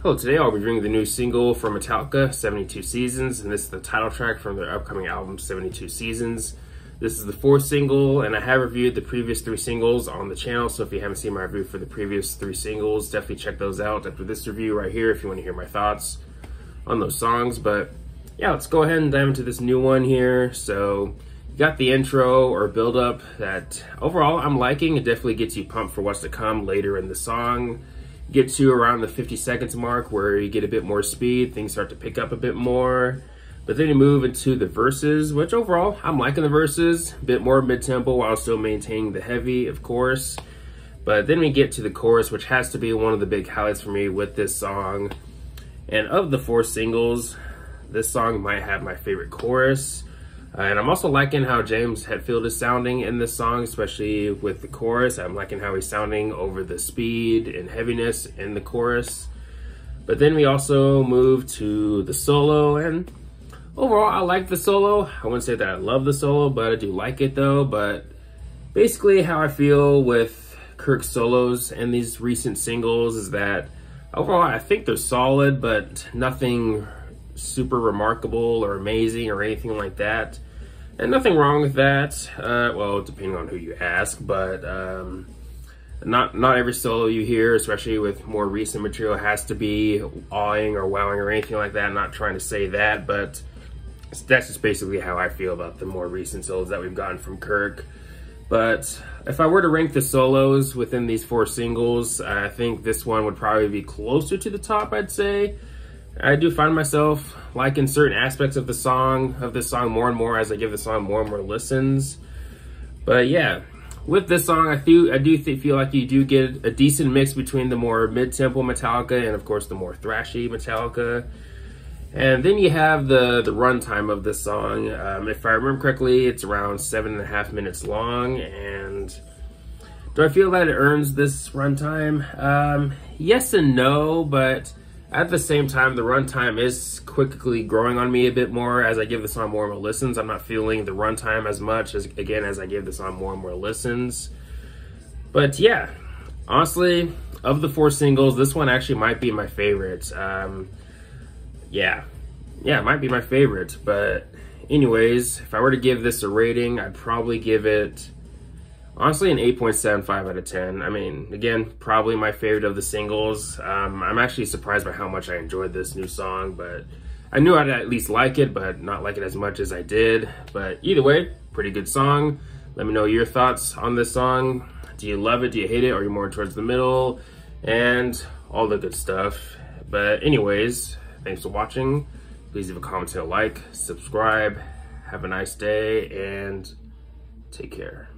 Hello, today I'll be reviewing the new single from Metallica, 72 Seasons, and this is the title track from their upcoming album, 72 Seasons. This is the fourth single, and I have reviewed the previous three singles on the channel, so if you haven't seen my review for the previous three singles, definitely check those out after this review right here if you want to hear my thoughts on those songs. But yeah, let's go ahead and dive into this new one here. So you got the intro or build up that overall I'm liking. It definitely gets you pumped for what's to come later in the song get to around the 50 seconds mark where you get a bit more speed, things start to pick up a bit more. But then you move into the verses, which overall, I'm liking the verses, a bit more mid-tempo while still maintaining the heavy, of course. But then we get to the chorus, which has to be one of the big highlights for me with this song. And of the four singles, this song might have my favorite chorus. Uh, and I'm also liking how James Hetfield is sounding in this song, especially with the chorus. I'm liking how he's sounding over the speed and heaviness in the chorus. But then we also move to the solo, and overall, I like the solo. I wouldn't say that I love the solo, but I do like it though. But basically, how I feel with Kirk's solos and these recent singles is that overall, I think they're solid, but nothing super remarkable or amazing or anything like that. And nothing wrong with that. Uh, well, depending on who you ask, but um, not not every solo you hear, especially with more recent material, has to be awing or wowing or anything like that. I'm not trying to say that, but that's just basically how I feel about the more recent solos that we've gotten from Kirk. But if I were to rank the solos within these four singles, I think this one would probably be closer to the top, I'd say. I do find myself liking certain aspects of the song, of this song more and more as I give the song more and more listens. But yeah, with this song, I do I do feel like you do get a decent mix between the more mid-tempo Metallica and of course the more thrashy Metallica. And then you have the the runtime of this song. Um, if I remember correctly, it's around seven and a half minutes long. And do I feel that it earns this runtime? Um, yes and no, but at the same time, the runtime is quickly growing on me a bit more as I give the song more and more listens. I'm not feeling the runtime as much as again as I give the song more and more listens. But yeah, honestly, of the four singles, this one actually might be my favorite. Um, yeah, yeah, it might be my favorite. But anyways, if I were to give this a rating, I'd probably give it Honestly, an 8.75 out of 10. I mean, again, probably my favorite of the singles. Um, I'm actually surprised by how much I enjoyed this new song, but I knew I'd at least like it, but not like it as much as I did. But either way, pretty good song. Let me know your thoughts on this song. Do you love it? Do you hate it? Are you more towards the middle? And all the good stuff. But anyways, thanks for watching. Please leave a comment, a like, subscribe. Have a nice day, and take care.